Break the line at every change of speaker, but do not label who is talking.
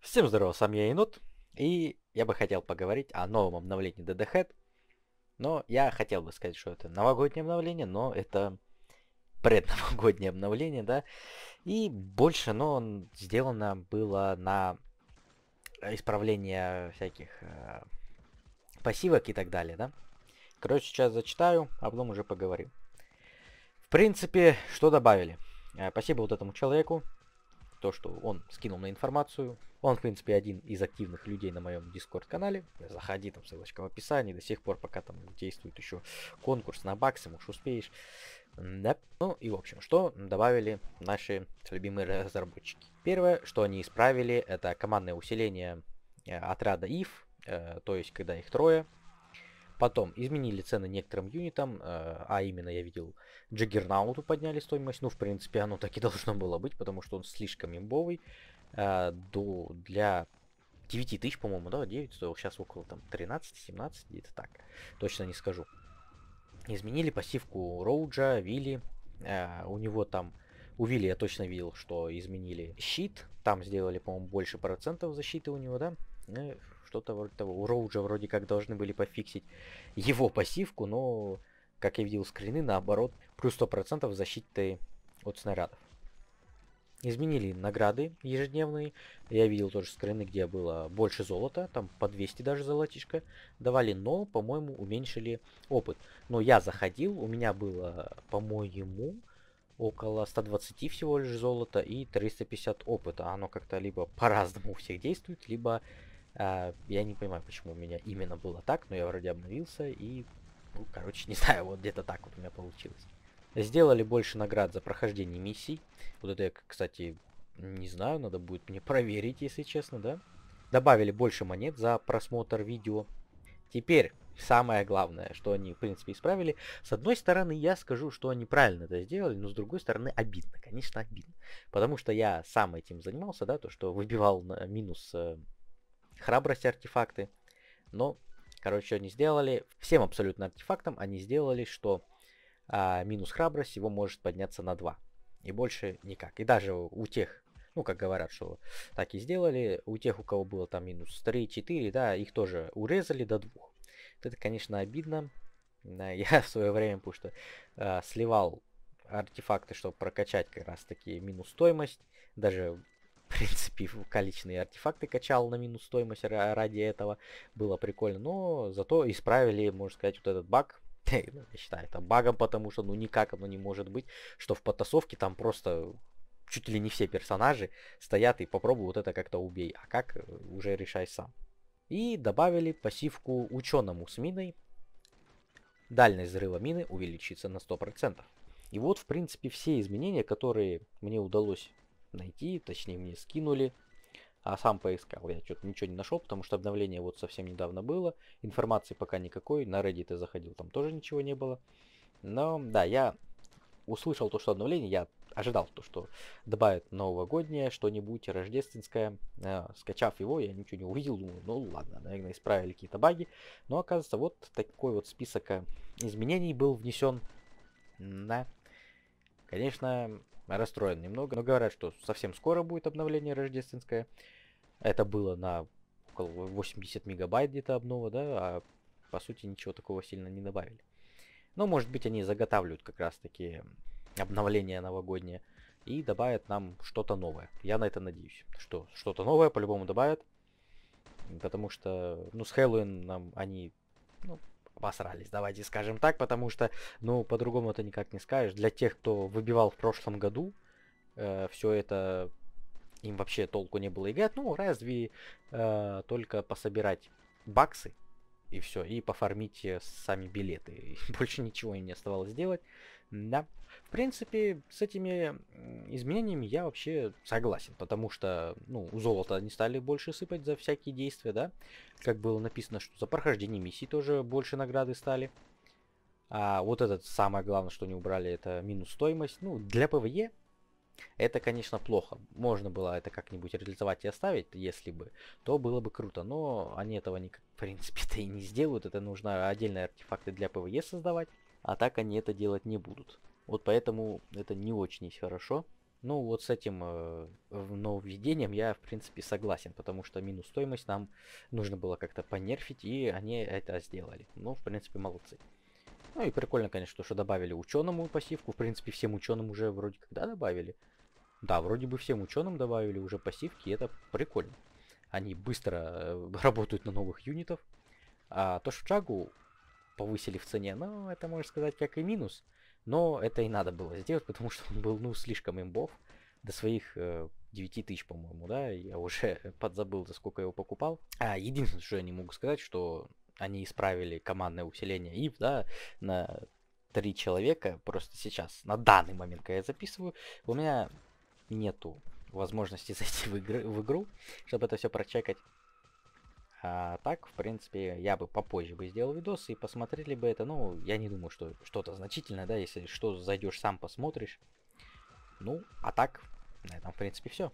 Всем здорово, сам я Енот, и я бы хотел поговорить о новом обновлении DD Head. Но я хотел бы сказать, что это новогоднее обновление, но это предновогоднее обновление, да. И больше, но сделано было на исправление всяких э, пассивок и так далее, да. Короче, сейчас зачитаю, а потом уже поговорим. В принципе, что добавили? Э, спасибо вот этому человеку, то, что он скинул на информацию. Он, в принципе, один из активных людей на моем дискорд-канале. Заходи, там ссылочка в описании. До сих пор, пока там действует еще конкурс на баксы, уж успеешь. Да. Ну и, в общем, что добавили наши любимые разработчики. Первое, что они исправили, это командное усиление э, отряда IF, э, то есть, когда их трое, Потом изменили цены некоторым юнитам, э, а именно я видел Джаггернауту подняли стоимость. Ну, в принципе, оно так и должно было быть, потому что он слишком имбовый. Э, до, для 9 тысяч, по-моему, да, 9 стоил сейчас около там 13-17, где-то так. Точно не скажу. Изменили пассивку Роуджа, Вилли. Э, у него там, у Вилли я точно видел, что изменили щит. Там сделали, по-моему, больше процентов защиты у него, да. Что-то вроде того. У Роуджа вроде как должны были пофиксить его пассивку, но, как я видел скрины, наоборот, плюс 100% защиты от снарядов. Изменили награды ежедневные. Я видел тоже скрины, где было больше золота, там по 200 даже золотишко давали, но, по-моему, уменьшили опыт. Но я заходил, у меня было, по-моему, около 120 всего лишь золота и 350 опыта. Оно как-то либо по-разному у всех действует, либо а, я не понимаю, почему у меня именно было так, но я вроде обновился и, ну, короче, не знаю, вот где-то так вот у меня получилось. Сделали больше наград за прохождение миссий. Вот это я, кстати, не знаю, надо будет мне проверить, если честно, да. Добавили больше монет за просмотр видео. Теперь, самое главное, что они, в принципе, исправили. С одной стороны, я скажу, что они правильно это сделали, но с другой стороны, обидно. Конечно, обидно. Потому что я сам этим занимался, да, то, что выбивал на минус э, храбрость артефакты. Но, короче, они сделали, всем абсолютно артефактам они сделали, что а, минус храбрость его может подняться на 2. И больше никак. И даже у тех, ну, как говорят, что так и сделали, у тех, у кого было там минус 3-4, да, их тоже урезали до 2. Это, конечно, обидно. Я в свое время, потому что э, сливал артефакты, чтобы прокачать как раз таки минус стоимость. Даже в принципе, количественные артефакты качал на минус стоимость ради этого. Было прикольно. Но зато исправили, можно сказать, вот этот баг. Я считаю это багом, потому что ну никак оно не может быть, что в потасовке там просто чуть ли не все персонажи стоят и попробуй вот это как-то убей. А как, э, уже решай сам. И добавили пассивку ученому с миной. Дальность взрыва мины увеличится на 100%. И вот, в принципе, все изменения, которые мне удалось найти, точнее мне скинули. А сам поискал, я что-то ничего не нашел, потому что обновление вот совсем недавно было. Информации пока никакой, на Reddit я заходил, там тоже ничего не было. Но да, я услышал то, что обновление, я ожидал то, что добавят новогоднее, что-нибудь рождественское. Э, скачав его, я ничего не увидел, думаю, ну ладно, наверное, исправили какие-то баги. Но оказывается, вот такой вот список э, изменений был внесен. Да. Конечно, расстроен немного, но говорят, что совсем скоро будет обновление рождественское. Это было на около 80 мегабайт где-то обнова, да, а по сути ничего такого сильно не добавили. Но может быть они заготавливают как раз таки обновление новогоднее и добавят нам что-то новое. Я на это надеюсь, что что-то новое по-любому добавят. Потому что, ну, с Хэллоуин нам они, ну, обосрались, давайте скажем так, потому что, ну, по-другому это никак не скажешь. Для тех, кто выбивал в прошлом году, э, все это им вообще толку не было играть. Ну, разве э, только пособирать баксы и все, и пофармить э, сами билеты. Больше ничего не оставалось делать. Да. В принципе, с этими изменениями я вообще согласен, потому что, ну, у золота они стали больше сыпать за всякие действия, да. Как было написано, что за прохождение миссий тоже больше награды стали. А вот этот самое главное, что не убрали, это минус стоимость. Ну, для PvE это, конечно, плохо. Можно было это как-нибудь реализовать и оставить, если бы, то было бы круто. Но они этого, никак, в принципе-то и не сделают. Это нужно отдельные артефакты для PvE создавать. А так они это делать не будут. Вот поэтому это не очень хорошо. Ну, вот с этим э, нововведением я, в принципе, согласен, потому что минус стоимость нам нужно было как-то понерфить, и они это сделали. Ну, в принципе, молодцы. Ну и прикольно, конечно, что добавили ученому пассивку. В принципе, всем ученым уже вроде когда добавили. Да, вроде бы всем ученым добавили уже пассивки, это прикольно. Они быстро э, работают на новых юнитов. А то, что Джагу повысили в цене, ну, это, можно сказать, как и минус. Но это и надо было сделать, потому что он был, ну, слишком имбов. До своих э, 9 тысяч, по-моему, да, я уже подзабыл, за сколько я его покупал. А, единственное, что я не могу сказать, что они исправили командное усиление ИВ, да, на три человека. Просто сейчас, на данный момент, когда я записываю, у меня нету возможности зайти в, игры, в игру, чтобы это все прочекать. А так, в принципе, я бы попозже бы сделал видос и посмотрели бы это. Ну, я не думаю, что что-то значительное, да, если что, зайдешь сам посмотришь. Ну, а так, на этом, в принципе, все.